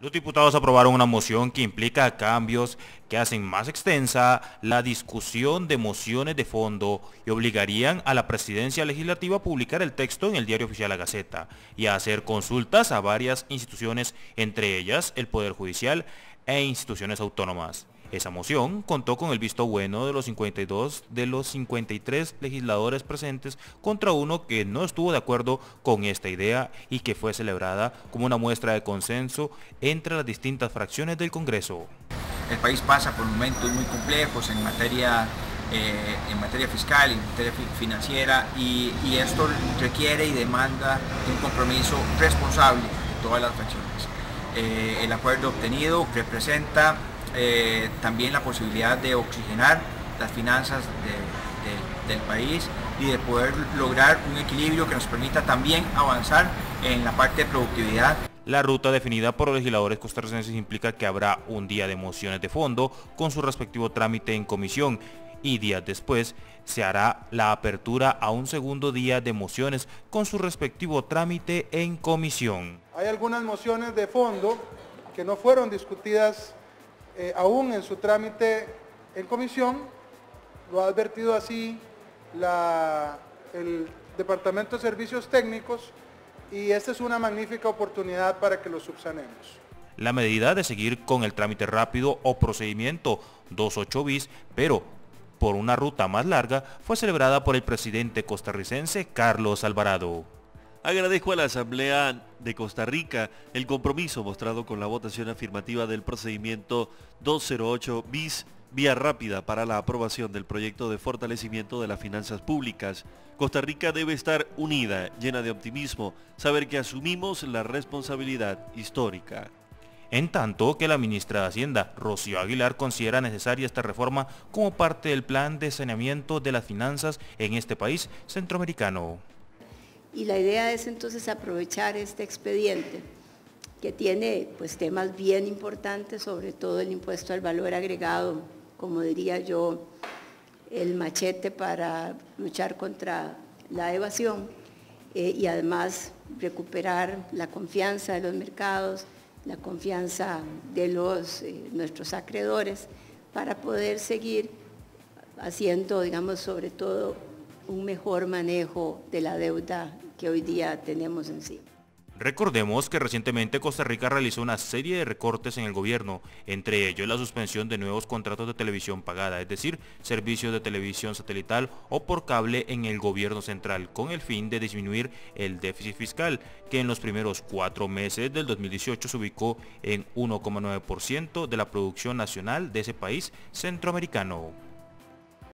Los diputados aprobaron una moción que implica cambios que hacen más extensa la discusión de mociones de fondo y obligarían a la presidencia legislativa a publicar el texto en el diario oficial La Gaceta y a hacer consultas a varias instituciones, entre ellas el Poder Judicial e instituciones autónomas. Esa moción contó con el visto bueno de los 52 de los 53 legisladores presentes contra uno que no estuvo de acuerdo con esta idea y que fue celebrada como una muestra de consenso entre las distintas fracciones del Congreso. El país pasa por momentos muy complejos en materia, eh, en materia fiscal, en materia financiera y, esto requiere y demanda un compromiso responsable de todas las fracciones. Eh, el acuerdo obtenido representa eh, también la posibilidad de oxigenar las finanzas del país y de poder lograr un equilibrio que nos permita también avanzar en la parte de productividad. La ruta definida por los legisladores costarricenses implica que habrá un día de mociones de fondo con su respectivo trámite en comisión y días después se hará la apertura a un segundo día de mociones con su respectivo trámite en comisión. Hay algunas mociones de fondo que no fueron discutidas eh, aún en su trámite en comisión, lo ha advertido así el Departamento de Servicios Técnicos y esta es una magnífica oportunidad para que lo subsanemos. La medida de seguir con el trámite rápido o procedimiento 28 bis, pero por una ruta más larga, fue celebrada por el presidente costarricense Carlos Alvarado. Agradezco a la Asamblea de Costa Rica el compromiso mostrado con la votación afirmativa del procedimiento 208 bis vía rápida para la aprobación del proyecto de fortalecimiento de las finanzas públicas. Costa Rica debe estar unida, llena de optimismo, saber que asumimos la responsabilidad histórica. En tanto que la ministra de Hacienda, Rocío Aguilar, considera necesaria esta reforma como parte del plan de saneamiento de las finanzas en este país centroamericano y la idea es entonces aprovechar este expediente que tiene pues temas bien importantes, sobre todo el impuesto al valor agregado, como diría yo, el machete para luchar contra la evasión eh, y además recuperar la confianza de los mercados, la confianza de los, eh, nuestros acreedores para poder seguir haciendo, digamos, sobre todo un mejor manejo de la deuda que hoy día tenemos encima. Recordemos que recientemente Costa Rica realizó una serie de recortes en el gobierno, entre ellos la suspensión de nuevos contratos de televisión pagada, es decir, servicios de televisión satelital o por cable en el gobierno central, con el fin de disminuir el déficit fiscal, que en los primeros cuatro meses del 2018 se ubicó en 1,9% de la producción nacional de ese país centroamericano.